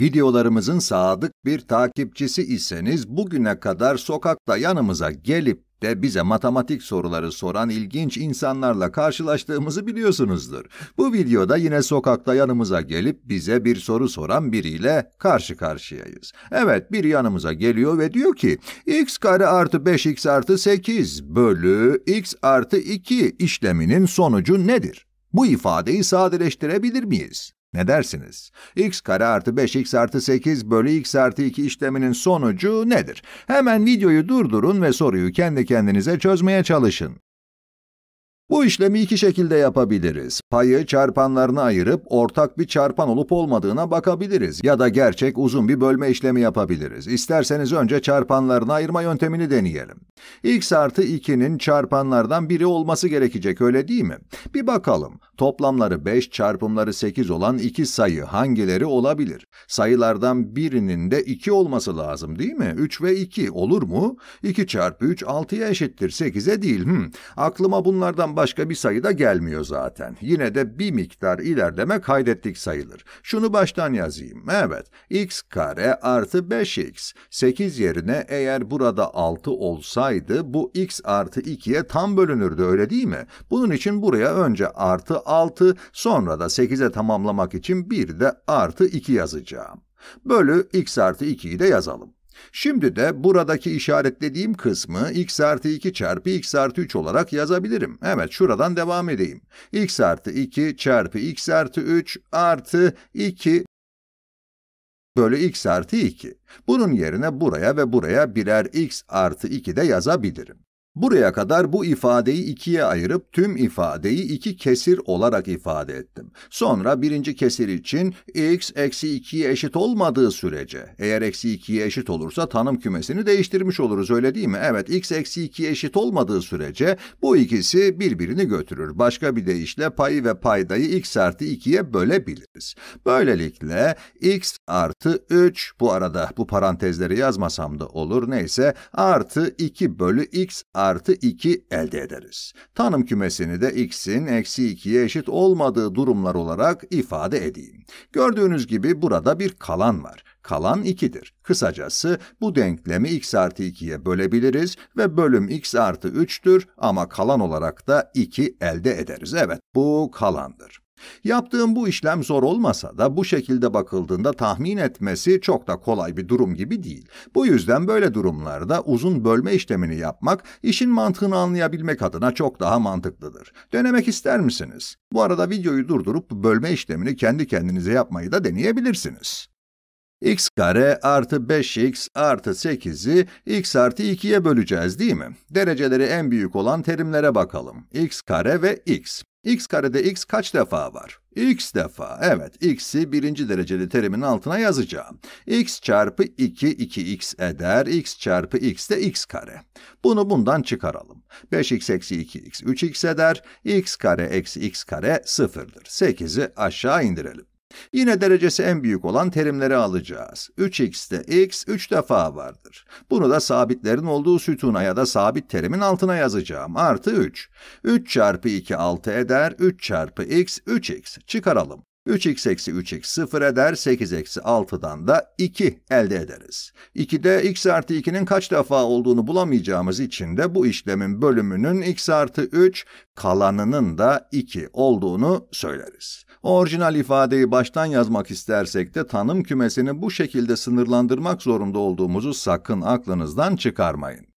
Videolarımızın sadık bir takipçisi iseniz bugüne kadar sokakta yanımıza gelip de bize matematik soruları soran ilginç insanlarla karşılaştığımızı biliyorsunuzdur. Bu videoda yine sokakta yanımıza gelip bize bir soru soran biriyle karşı karşıyayız. Evet biri yanımıza geliyor ve diyor ki x kare artı 5x artı 8 bölü x artı 2 işleminin sonucu nedir? Bu ifadeyi sadeleştirebilir miyiz? Ne dersiniz? x kare artı 5x artı 8 bölü x artı 2 işleminin sonucu nedir? Hemen videoyu durdurun ve soruyu kendi kendinize çözmeye çalışın. Bu işlemi iki şekilde yapabiliriz. Payı çarpanlarına ayırıp ortak bir çarpan olup olmadığına bakabiliriz. Ya da gerçek uzun bir bölme işlemi yapabiliriz. İsterseniz önce çarpanlarını ayırma yöntemini deneyelim. x artı 2'nin çarpanlardan biri olması gerekecek öyle değil mi? Bir bakalım. Toplamları 5, çarpımları 8 olan iki sayı hangileri olabilir? Sayılardan birinin de 2 olması lazım değil mi? 3 ve 2 olur mu? 2 çarpı 3 6'ya eşittir 8'e değil. Hmm. Aklıma bunlardan başka bir sayı da gelmiyor zaten. Yine de bir miktar ilerleme kaydettik sayılır. Şunu baştan yazayım. Evet, x kare artı 5x. 8 yerine eğer burada 6 olsaydı bu x artı 2'ye tam bölünürdü öyle değil mi? Bunun için buraya önce artı 6 sonra da 8'e tamamlamak için bir de artı 2 yazacağım. Bölü x artı 2'yi de yazalım. Şimdi de buradaki işaretlediğim kısmı x artı 2 çarpı x artı 3 olarak yazabilirim. Evet şuradan devam edeyim. x artı 2 çarpı x artı 3 artı 2 bölü x artı 2. Bunun yerine buraya ve buraya birer x artı 2 de yazabilirim. Buraya kadar bu ifadeyi ikiye ayırıp tüm ifadeyi iki kesir olarak ifade ettim. Sonra birinci kesir için x eksi 2'ye eşit olmadığı sürece, eğer eksi 2'ye eşit olursa tanım kümesini değiştirmiş oluruz öyle değil mi? Evet x eksi 2'ye eşit olmadığı sürece bu ikisi birbirini götürür. Başka bir deyişle payı ve paydayı x artı 2'ye bölebiliriz. Böylelikle x artı 3, bu arada bu parantezleri yazmasam da olur neyse, artı 2 bölü x artı artı 2 elde ederiz. Tanım kümesini de x'in eksi 2'ye eşit olmadığı durumlar olarak ifade edeyim. Gördüğünüz gibi burada bir kalan var. Kalan 2'dir. Kısacası bu denklemi x artı 2'ye bölebiliriz ve bölüm x artı 3'tür ama kalan olarak da 2 elde ederiz. Evet, bu kalandır. Yaptığım bu işlem zor olmasa da bu şekilde bakıldığında tahmin etmesi çok da kolay bir durum gibi değil. Bu yüzden böyle durumlarda uzun bölme işlemini yapmak işin mantığını anlayabilmek adına çok daha mantıklıdır. Denemek ister misiniz? Bu arada videoyu durdurup bölme işlemini kendi kendinize yapmayı da deneyebilirsiniz x kare artı 5x artı 8'i x artı 2'ye böleceğiz değil mi? Dereceleri en büyük olan terimlere bakalım. x kare ve x x karede x kaç defa var? x defa. Evet, x'i birinci dereceli terimin altına yazacağım. x çarpı 2, 2x eder. x çarpı x de x kare. Bunu bundan çıkaralım. 5x eksi 2x 3x eder. x kare eksi x kare sıfırdır. 8'i aşağı indirelim. Yine derecesi en büyük olan terimleri alacağız. 3x'te x 3 defa vardır. Bunu da sabitlerin olduğu sütuna ya da sabit terimin altına yazacağım. Artı 3. 3 çarpı 2 6 eder. 3 çarpı x 3x. Çıkaralım. 3x eksi 3x 0 eder, 8 eksi 6'dan da 2 elde ederiz. 2'de x artı 2'nin kaç defa olduğunu bulamayacağımız için de bu işlemin bölümünün x artı 3, kalanının da 2 olduğunu söyleriz. Orijinal ifadeyi baştan yazmak istersek de tanım kümesini bu şekilde sınırlandırmak zorunda olduğumuzu sakın aklınızdan çıkarmayın.